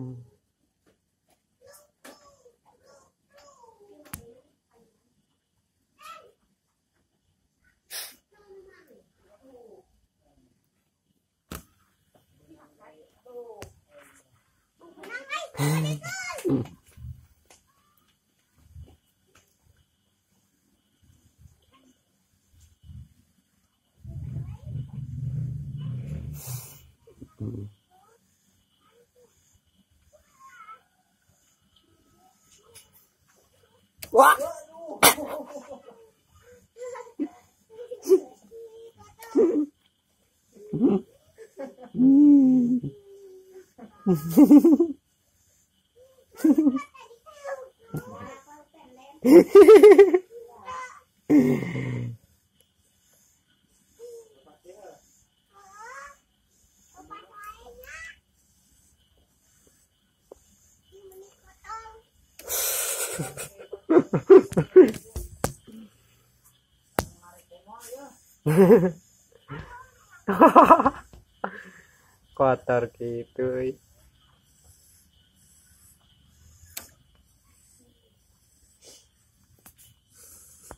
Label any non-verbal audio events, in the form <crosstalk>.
うん。Mm-hmm. 嗯。わっ Ha ha ha. <laughs> kotor gitu.